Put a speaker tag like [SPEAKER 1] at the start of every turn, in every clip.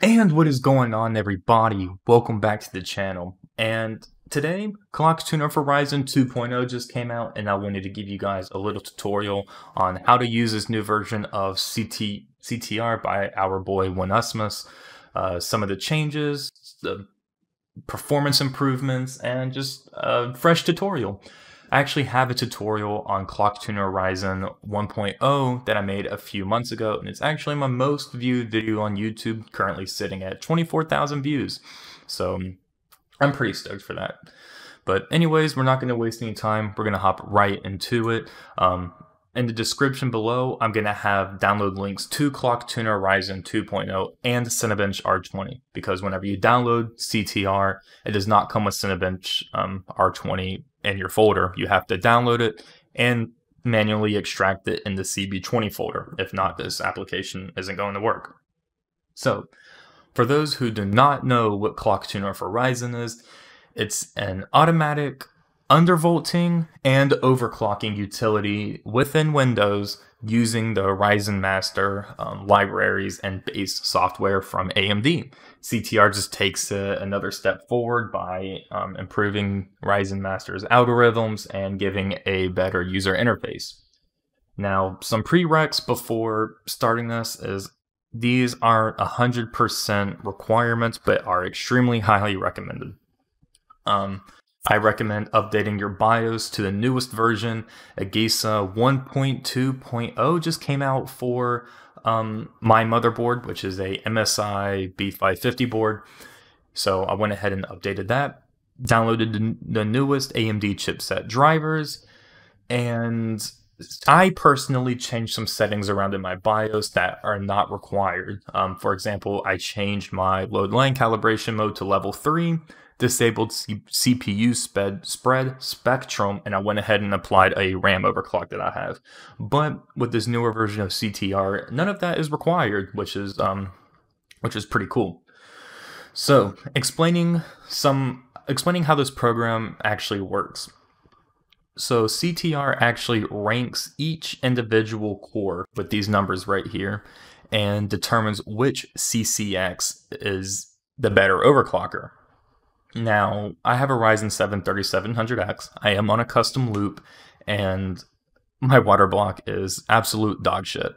[SPEAKER 1] And what is going on, everybody? Welcome back to the channel. And today, Clock Tuner for Ryzen 2.0 just came out, and I wanted to give you guys a little tutorial on how to use this new version of CT, CTR by our boy 1usmus. Uh, some of the changes, the performance improvements, and just a fresh tutorial. I actually have a tutorial on Clock Tuner Ryzen 1.0 that I made a few months ago, and it's actually my most viewed video on YouTube, currently sitting at 24,000 views. So I'm pretty stoked for that. But anyways, we're not going to waste any time. We're going to hop right into it. Um, in the description below, I'm going to have download links to Clock Tuner Ryzen 2.0 and Cinebench R20 because whenever you download CTR, it does not come with Cinebench um, R20 in your folder. You have to download it and manually extract it in the CB20 folder. If not, this application isn't going to work. So, for those who do not know what Clock Tuner for Ryzen is, it's an automatic undervolting and overclocking utility within Windows using the Ryzen Master um, libraries and base software from AMD. CTR just takes another step forward by um, improving Ryzen Master's algorithms and giving a better user interface. Now, some prereqs before starting this is these aren't 100% requirements, but are extremely highly recommended. Um, I recommend updating your BIOS to the newest version. AGESA 1.2.0 just came out for um, my motherboard, which is a MSI B550 board. So I went ahead and updated that. Downloaded the newest AMD chipset drivers. And I personally changed some settings around in my BIOS that are not required. Um, for example, I changed my load line calibration mode to level 3 disabled C CPU sped spread spectrum, and I went ahead and applied a RAM overclock that I have. But with this newer version of CTR, none of that is required, which is um, which is pretty cool. So, explaining some explaining how this program actually works. So CTR actually ranks each individual core with these numbers right here and determines which CCX is the better overclocker. Now, I have a Ryzen 7 3700X. I am on a custom loop, and my water block is absolute dog shit.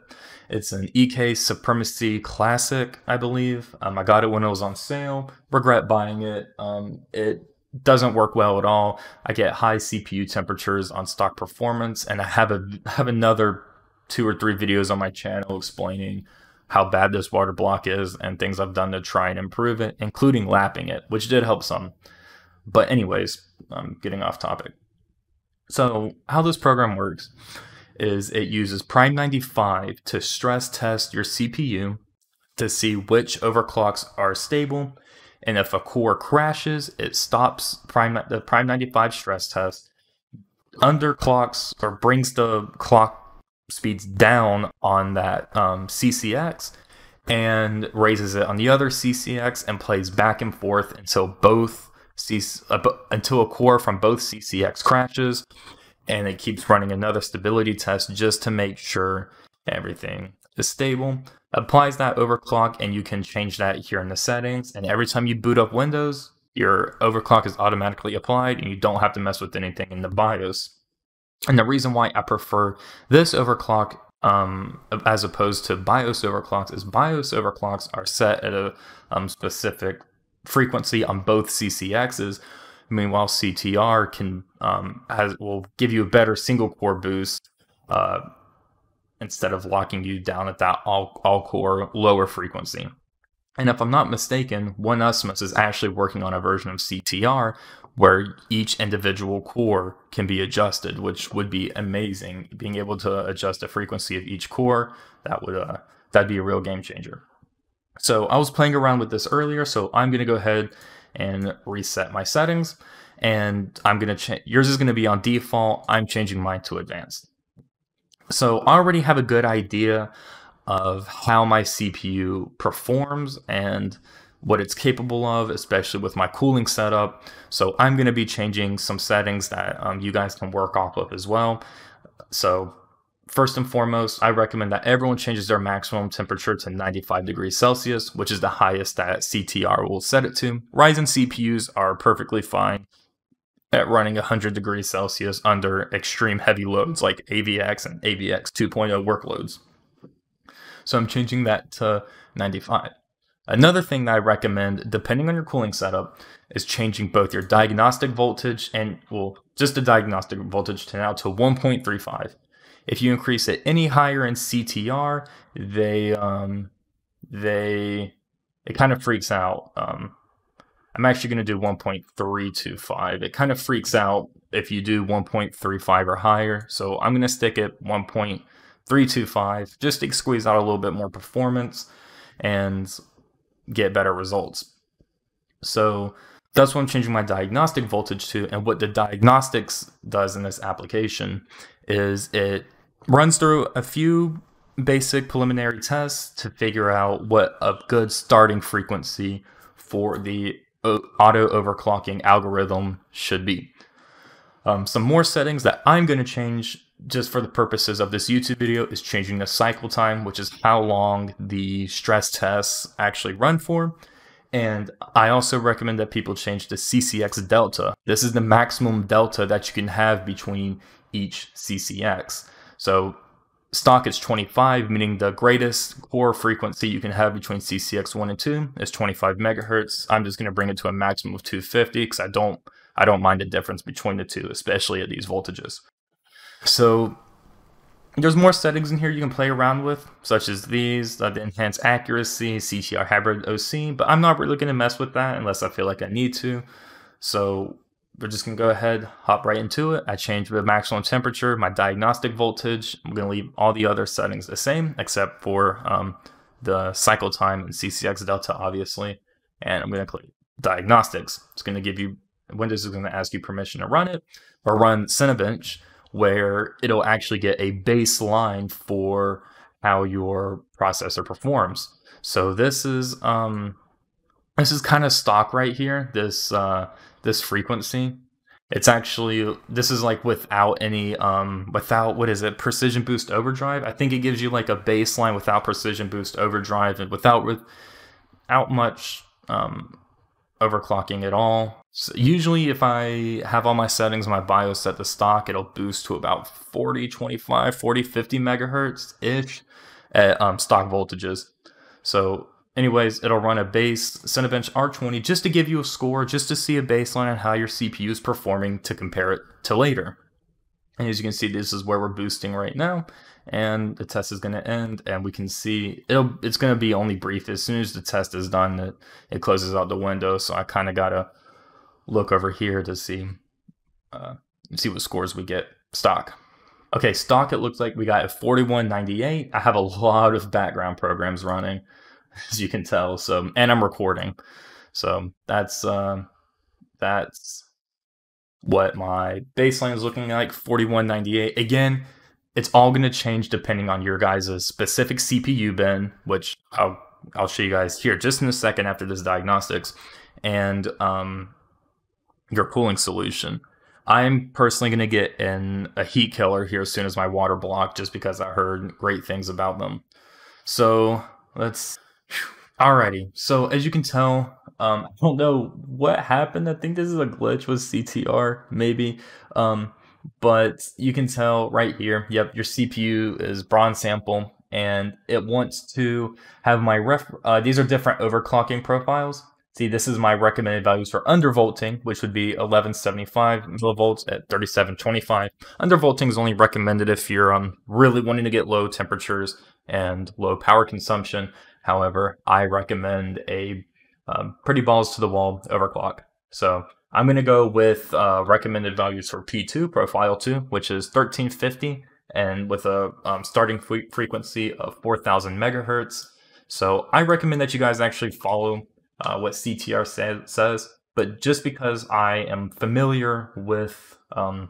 [SPEAKER 1] It's an EK Supremacy Classic, I believe. Um, I got it when it was on sale. Regret buying it. Um, it doesn't work well at all. I get high CPU temperatures on stock performance, and I have a have another two or three videos on my channel explaining how bad this water block is and things I've done to try and improve it, including lapping it, which did help some. But anyways, I'm getting off topic. So how this program works is it uses Prime 95 to stress test your CPU to see which overclocks are stable. And if a core crashes, it stops Prime, the Prime 95 stress test, underclocks or brings the clock speeds down on that um, CCX and raises it on the other CCX and plays back and forth until both C- uh, until a core from both CCX crashes, and it keeps running another stability test just to make sure everything is stable. Applies that overclock, and you can change that here in the settings. And every time you boot up Windows, your overclock is automatically applied, and you don't have to mess with anything in the BIOS. And the reason why I prefer this overclock um, as opposed to BIOS overclocks is BIOS overclocks are set at a um, specific frequency on both CCXs. Meanwhile, CTR can um, has will give you a better single core boost uh, instead of locking you down at that all all core lower frequency. And if I'm not mistaken, 1usmus is actually working on a version of CTR where each individual core can be adjusted, which would be amazing. Being able to adjust the frequency of each core, that would uh, that'd be a real game changer. So I was playing around with this earlier, so I'm gonna go ahead and reset my settings, and I'm gonna change. Yours is gonna be on default. I'm changing mine to advanced. So I already have a good idea of how my CPU performs and what it's capable of, especially with my cooling setup. So I'm going to be changing some settings that um, you guys can work off of as well. So first and foremost, I recommend that everyone changes their maximum temperature to 95 degrees Celsius, which is the highest that CTR will set it to. Ryzen CPUs are perfectly fine at running 100 degrees Celsius under extreme heavy loads like AVX and AVX 2.0 workloads. So I'm changing that to 95. Another thing that I recommend, depending on your cooling setup, is changing both your diagnostic voltage and, well, just the diagnostic voltage to now to 1.35. If you increase it any higher in CTR, they, um, they, it kind of freaks out. Um, I'm actually going to do 1.325. It kind of freaks out if you do 1.35 or higher. So I'm going to stick at 1.325 just to squeeze out a little bit more performance and get better results. So that's what I'm changing my diagnostic voltage to. And what the diagnostics does in this application is it runs through a few basic preliminary tests to figure out what a good starting frequency for the auto overclocking algorithm should be. Um, some more settings that I'm going to change just for the purposes of this YouTube video is changing the cycle time, which is how long the stress tests actually run for. And I also recommend that people change to CCX delta. This is the maximum delta that you can have between each CCX. So stock is 25, meaning the greatest core frequency you can have between CCX 1 and 2 is 25 megahertz. I'm just going to bring it to a maximum of 250 because I don't I don't mind the difference between the two, especially at these voltages. So there's more settings in here you can play around with, such as these, uh, the enhanced accuracy, CTR hybrid OC, but I'm not really going to mess with that unless I feel like I need to. So we're just gonna go ahead, hop right into it. I change the maximum temperature, my diagnostic voltage. I'm gonna leave all the other settings the same, except for um, the cycle time and CCX delta, obviously. And I'm gonna click diagnostics. It's gonna give you, Windows is gonna ask you permission to run it, or run Cinebench, where it'll actually get a baseline for how your processor performs. So this is, um, this is kind of stock right here. This, uh, this frequency. It's actually this is like without any um without what is it precision boost overdrive. I think it gives you like a baseline without precision boost overdrive and without without much um overclocking at all. So usually if I have all my settings, my BIOS set to stock, it'll boost to about 40, 25, 40, 50 megahertz ish at um, stock voltages. So Anyways, it'll run a base Cinebench R20 just to give you a score, just to see a baseline on how your CPU is performing to compare it to later. And as you can see, this is where we're boosting right now, and the test is going to end, and we can see it'll it's going to be only brief. As soon as the test is done, it, it closes out the window, so I kind of got to look over here to see, uh, see what scores we get stock. Okay, stock, it looks like we got a 4198. I have a lot of background programs running. as you can tell. So, and I'm recording. So that's uh, that's what my baseline is looking like. 4198. Again, it's all going to change depending on your guys' specific CPU bin, which I'll I'll show you guys here just in a second after this diagnostics, and um, your cooling solution. I'm personally going to get in a Heatkiller here as soon as my water block, just because I heard great things about them. So let's Alrighty, so as you can tell, um, I don't know what happened. I think this is a glitch with CTR, maybe. Um, but you can tell right here, yep, your CPU is bronze sample and it wants to have my ref, uh, these are different overclocking profiles. See, this is my recommended values for undervolting, which would be 1175 millivolts at 3725. Undervolting is only recommended if you're um, really wanting to get low temperatures and low power consumption. However, I recommend a um, pretty balls to the wall overclock. So I'm going to go with uh, recommended values for P2, profile 2, which is 1350 and with a um, starting frequency of 4000 megahertz. So I recommend that you guys actually follow uh, what CTR say says, but just because I am familiar with um,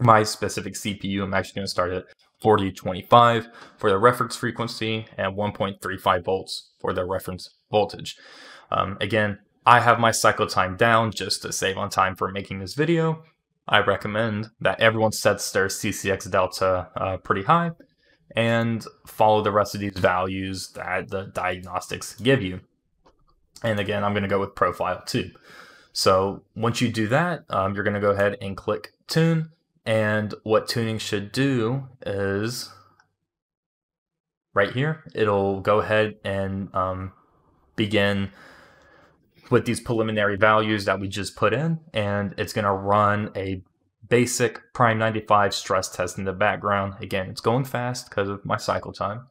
[SPEAKER 1] my specific CPU, I'm actually going to start at 4025 for the reference frequency and 1.35 volts for the reference voltage. Um, again, I have my cycle time down just to save on time for making this video. I recommend that everyone sets their CCX delta uh, pretty high and follow the rest of these values that the diagnostics give you. And again, I'm going to go with profile 2. So once you do that, um, you're going to go ahead and click tune. And what tuning should do is right here, it'll go ahead and um, begin with these preliminary values that we just put in. And it's going to run a basic Prime 95 stress test in the background. Again, it's going fast because of my cycle time.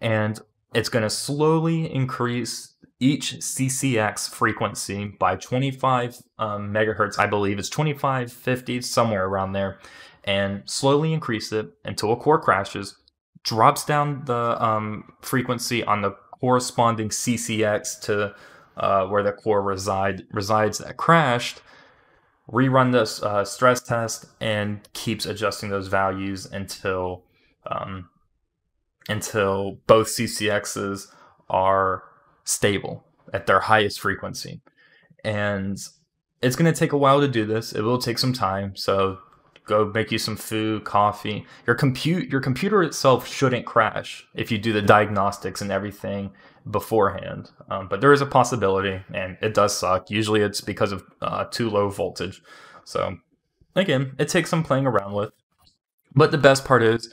[SPEAKER 1] And it's going to slowly increase each CCX frequency by 25 um, megahertz, I believe it's 25, 50, somewhere around there, and slowly increase it until a core crashes, drops down the um, frequency on the corresponding CCX to uh, where the core reside resides that crashed, rerun this uh, stress test and keeps adjusting those values until um, until both CCXs are stable at their highest frequency. And it's going to take a while to do this. It will take some time. So go make you some food, coffee. Your compute your computer itself shouldn't crash if you do the diagnostics and everything beforehand. Um, but there is a possibility, and it does suck. Usually, it's because of uh, too low voltage. So again, it takes some playing around with. But the best part is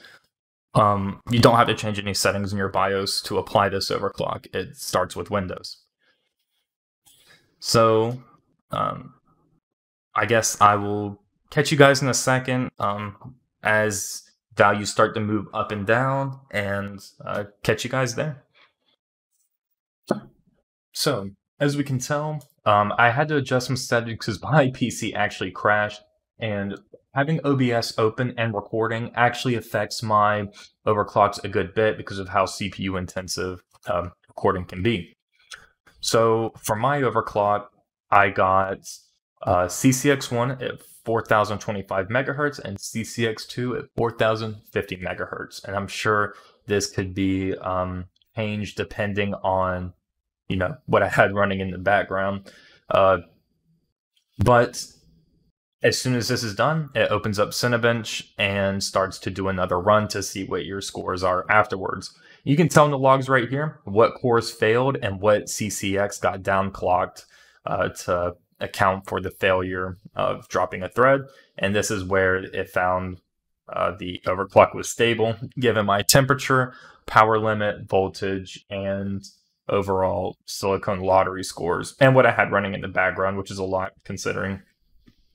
[SPEAKER 1] um, you don't have to change any settings in your BIOS to apply this overclock. It starts with Windows. So um, I guess I will catch you guys in a second um, as values start to move up and down and uh, catch you guys there. So, as we can tell, um, I had to adjust some settings because my PC actually crashed, and having OBS open and recording actually affects my overclocks a good bit because of how CPU intensive um, recording can be. So for my overclock, I got uh, CCX1 at 4025 megahertz and CCX2 at 4050 megahertz. And I'm sure this could be um, changed depending on, you know, what I had running in the background. Uh, but as soon as this is done, it opens up Cinebench and starts to do another run to see what your scores are afterwards. You can tell in the logs right here what cores failed and what CCX got downclocked uh, to account for the failure of dropping a thread. And this is where it found uh, the overclock was stable given my temperature, power limit, voltage, and overall silicon lottery scores and what I had running in the background, which is a lot considering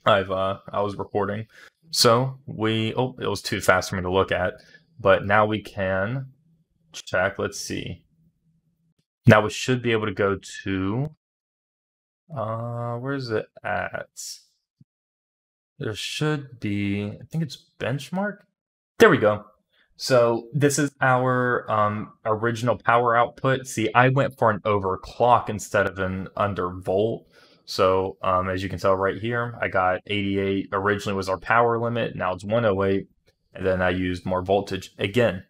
[SPEAKER 1] I've uh, I was recording. So we oh it was too fast for me to look at, but now we can check. Let's see. Now we should be able to go to uh where's it at? There should be I think it's benchmark. There we go. So this is our um, original power output. See, I went for an overclock instead of an undervolt. So um, as you can tell right here, I got 88. Originally was our power limit. Now it's 108. And then I used more voltage. Again,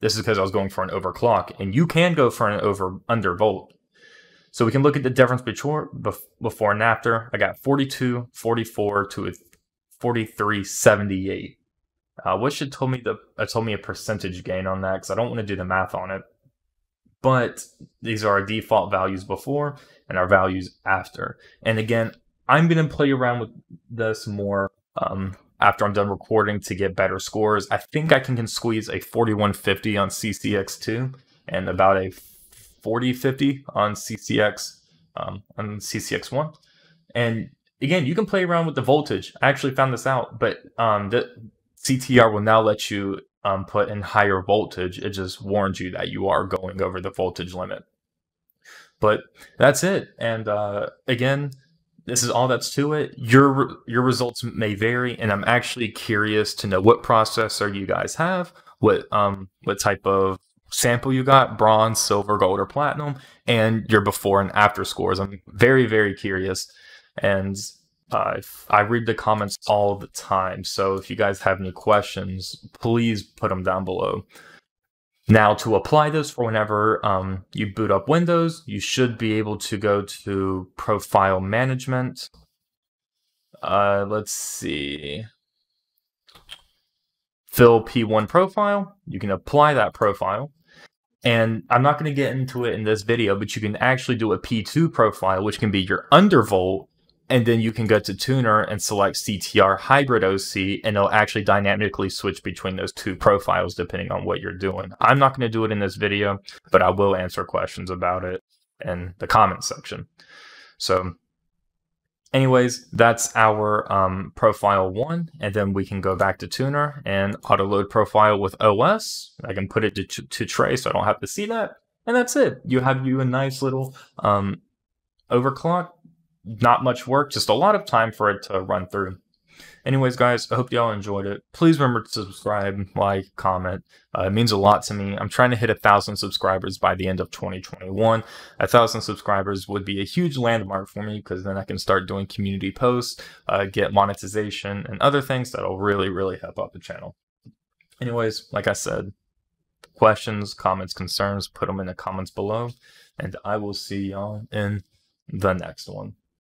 [SPEAKER 1] this is because I was going for an overclock. And you can go for an over undervolt. So we can look at the difference before, before and after. I got 42, 44 to 43, 78. Uh, what should told me the uh, told me a percentage gain on that because I don't want to do the math on it. But these are our default values before and our values after. And again, I'm going to play around with this more um, after I'm done recording to get better scores. I think I can, can squeeze a 4150 on CCX2 and about a 4050 on CCX um, on CCX1. And again, you can play around with the voltage. I actually found this out, but um, the CTR will now let you um, put in higher voltage. It just warns you that you are going over the voltage limit. But that's it. And uh, again, this is all that's to it. Your your results may vary, and I'm actually curious to know what processor you guys have, what um what type of sample you got, bronze, silver, gold, or platinum, and your before and after scores. I'm very very curious, and uh, I read the comments all the time. So if you guys have any questions, please put them down below. Now to apply this for whenever um, you boot up Windows, you should be able to go to Profile Management. Uh, let's see. fill P1 profile. You can apply that profile. And I'm not going to get into it in this video, but you can actually do a P2 profile, which can be your undervolt and then you can go to tuner and select CTR hybrid OC and it'll actually dynamically switch between those two profiles depending on what you're doing. I'm not going to do it in this video, but I will answer questions about it in the comment section. So anyways, that's our um, profile one. And then we can go back to tuner and auto load profile with OS. I can put it to, to tray so I don't have to see that. And that's it. You have you a nice little um, overclock not much work, just a lot of time for it to run through. Anyways, guys, I hope y'all enjoyed it. Please remember to subscribe, like, comment. Uh, it means a lot to me. I'm trying to hit a thousand subscribers by the end of 2021. A thousand subscribers would be a huge landmark for me because then I can start doing community posts, uh, get monetization, and other things that'll really, really help out the channel. Anyways, like I said, questions, comments, concerns, put them in the comments below, and I will see y'all in the next one.